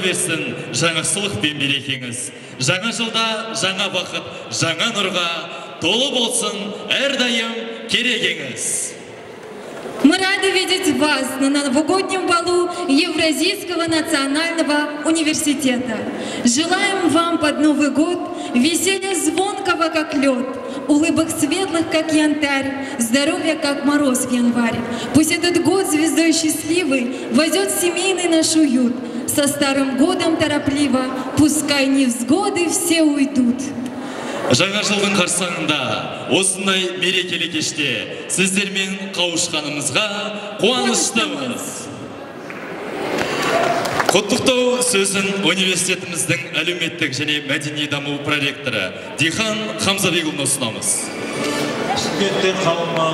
өрлесін жаңашылық пен берекеңіз жаңа жылда жаңа бақыт жаңа нұрға толы болсын әрдайым керегеңіз Мы рады видеть вас на новогоднем балу Евразийского национального университета. Желаем вам под Новый год веселья звонкого, как лед, улыбок светлых, как янтарь, здоровья, как мороз в январь. Пусть этот год звездой счастливый войдет в семейный наш уют. Со старым годом торопливо, пускай невзгоды все уйдут. жаңа жылдың қарсаңында осындай мерекелі кеште сіздермен қауышқанымызға қуаныштымыз құттықтау сөзін университетіміздің әлеуметтік және мәдени даму проректоры дихан хамзабекұлына ұсынамыз студенттер қауымы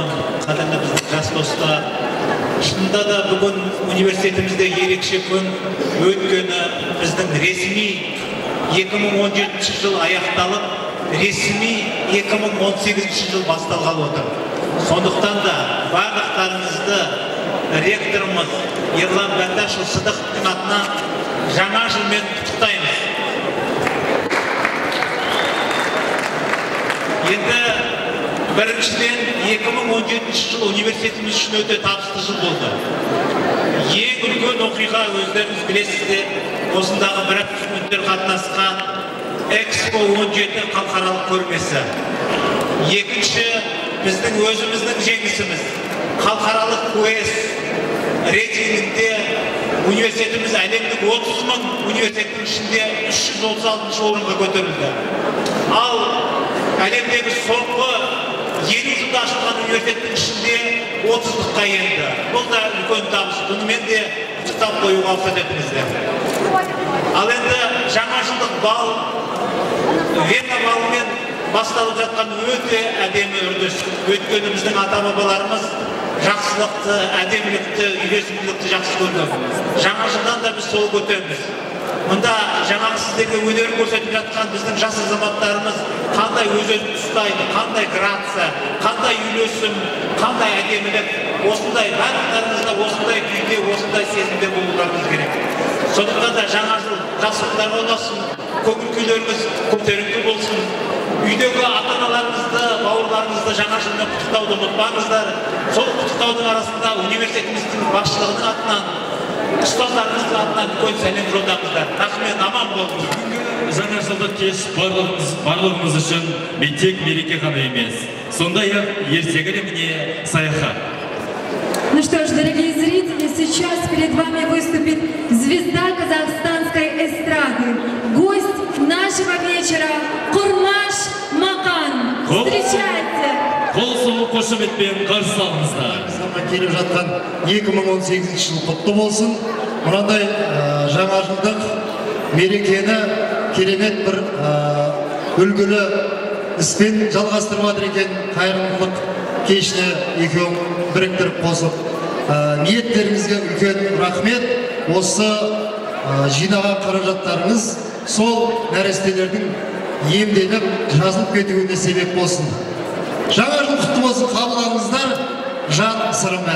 қадірлі біздің жас достар шынында да бүгін университетімізде ерекше күн өйткені біздің ресми 2017 жыл аяқталып ресми 2018 жыл басталғалы отыр. Сондықтан да барлықтарыңызды ректорымыз ерлан бәташұлы сыдықовтың атынан жаңа жылмен құттықтаймыз. Енді біріншіден 2017 жыл университетіміз үшін өте табысты жыл болды. Ең үлкен оқиға өздеріңіз білесіздер осындағы біраз студенттер қатынасқан экспо 17 халықаралық көрмесі. Екінші біздің өзіміздің жеңісіміз халықаралық куэс рейтингінде университетіміз әлемдік 30 мың университеттің ішінде 336 орынға көтерілді. Ал әлемдегі соңғы елу жылда ашылған университеттің ішінде отыздыққа енді бұл да үлкен табыс бұнымен де құттықтап қоюға рұқсат етіңіздер ал енді жаңа жылдық бал вена балымен басталып жатқан өте әдемі үрдіс өйткені біздің ата бабаларымыз жақсылықты әдемілікті үйлесімділікті жақсы көрді жаңа жылдан да біз сол көтеміз мұнда жаңағы сіздерге өнер көрсетіп жатқан біздің жас азаматтарымыз қандай өз өзін ұстайды қандай грация қандай үйлесім қандай әдемілік осындай барлықтарыңызда осындай күйде осындай сезімде болуларыңыз керек. Сондықтан да жаңа жыл жақсылықтарға ұласын көңіл күйлеріңіз көтеріңкі болсын. Үйдегі ата аналарыңызды бауырларыңызды жаңа жылмен құттықтауды ұмытпаңыздар. Сол құттықтаудың арасында университетіміздің басшылығының атынан ұстаздарымыздың атынан үлкен сәлем жолдаңыздар рахмет аман болыңыз жаңа жылдық кеш барлығымыз, барлығымыз үшін тек мереке ғана емес сондай ақ ертегі міне саяхат Ну что ж, дорогие зрители, сейчас перед вами выступит звезда казахстанской эстрады, гость нашего вечера қошеметпен қарсы алыңыздар келіп жатқан 2018 жыл құтты болсын. Мынандай ә, жаңа жылдық мерекені керемет бір ә, үлгілі іспен жалғастырып жатыр екен қайырымдылық кешіне екеуін біріктіріп қосып ә, ниеттеріңізге үлкен рахмет. Осы жинаған қаражаттарыңыз сол нәрестелердің емделіп жазылып кетуіне себеп болсын. Жаңа жыл құтты болсын қабыл алыңыздар жан сырым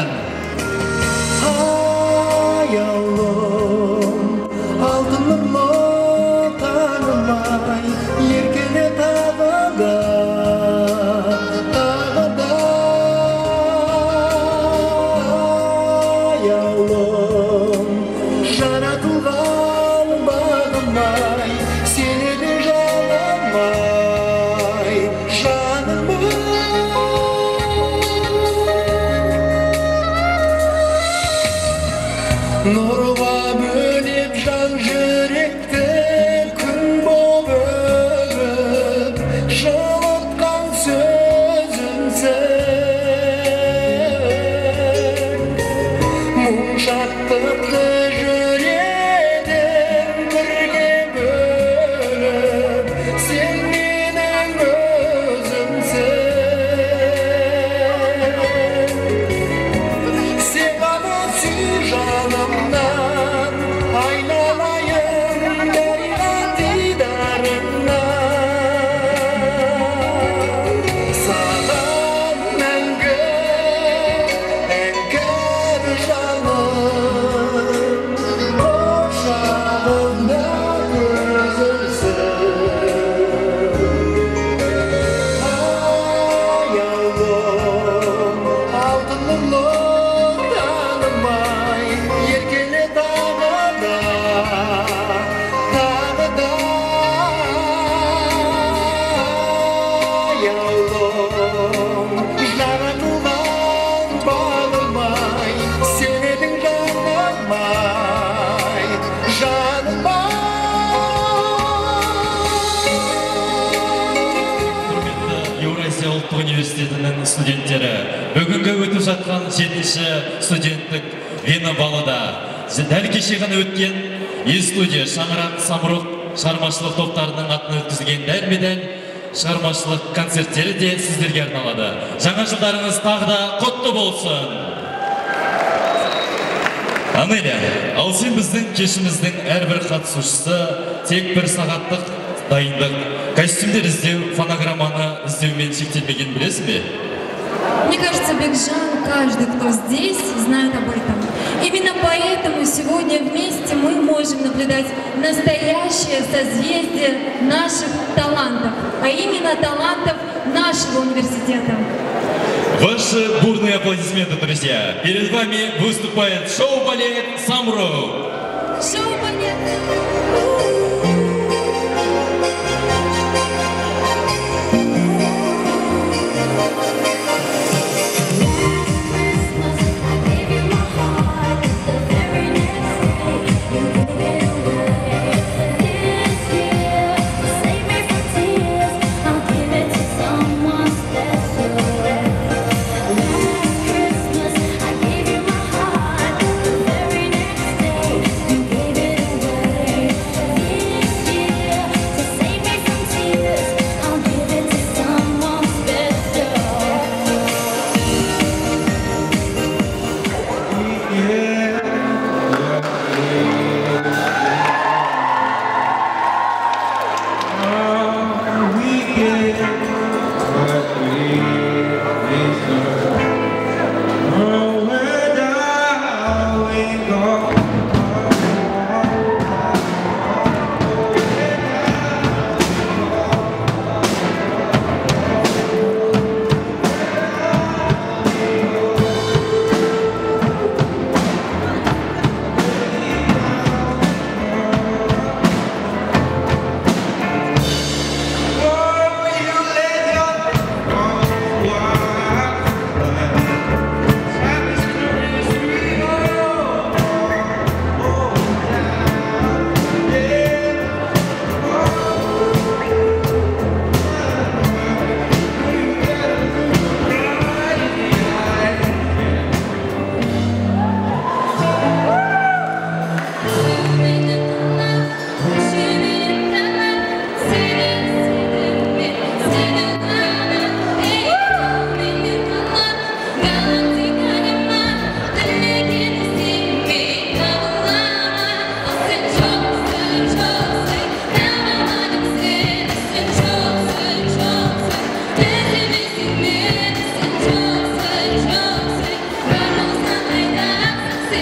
ұлттық университетінің студенттері бүгінгі өтіп жатқан жетінші студенттік вена балыда дәл кеше ғана өткен е студия шаңырақ самұрық шығармашылық топтарының атынан өткізілген дәлме дәл шығармашылық концерттері де сіздерге арналады. Жаңа жылдарыңыз тағы да құтты болсын! Анеля, ал сен біздің кешіміздің әрбір қатысушысы тек бір сағаттық дайындық, костюмдер іздеу, фонограмманы іздеумен шектелмеген білесің бе? Мне кажется, Бекжан, каждый, кто здесь, знает об этом. Именно поэтому сегодня вместе мы можем наблюдать настоящее созвездие наших талантов, а именно талантов нашего университета. Ваши бурные аплодисменты, друзья. Перед вами выступает шоу-балет «Самру». Шоу-балет!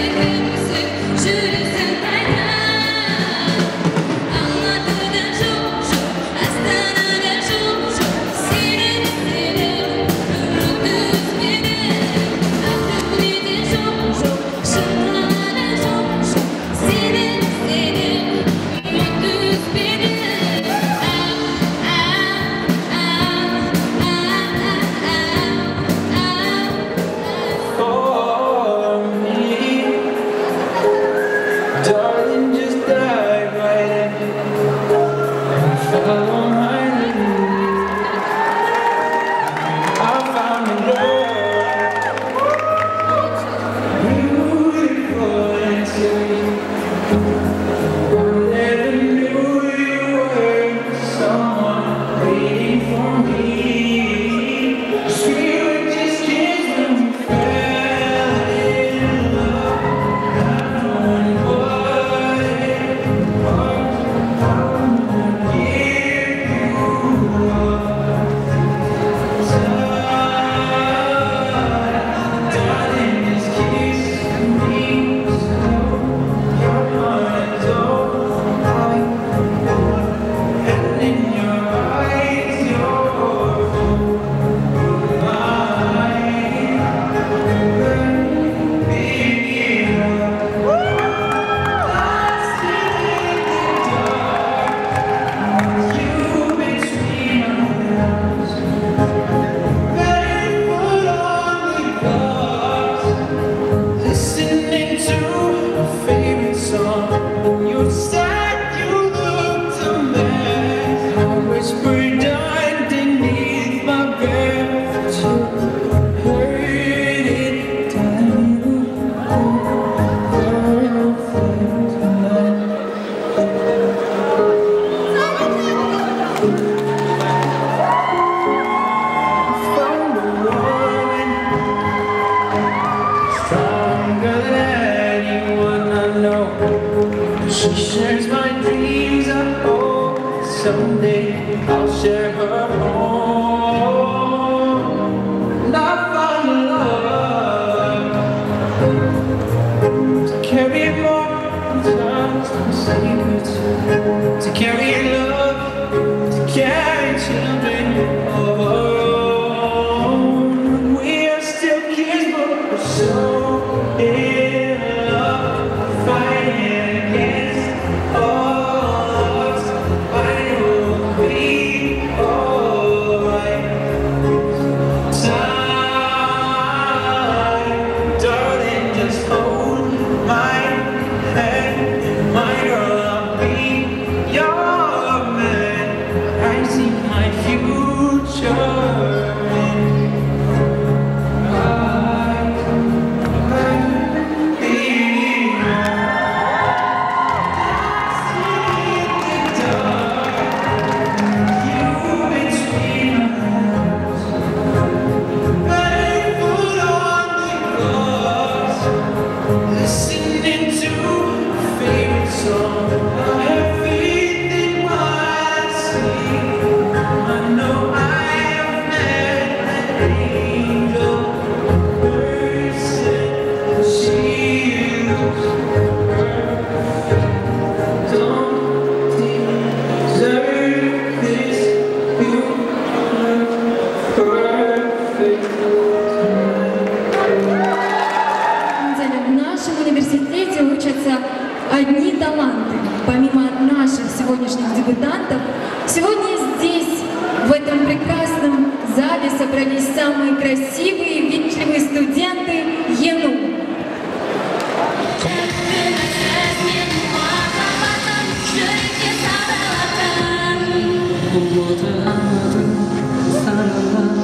Amen. To carry love, to carry children. дебютантов, сегодня здесь, в этом прекрасном зале, собрались самые красивые и вичливые студенты ЕНУ. Umutamadım, sarılan